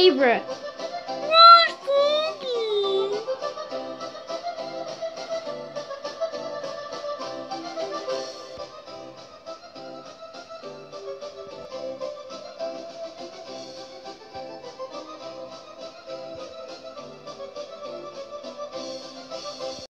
favorite.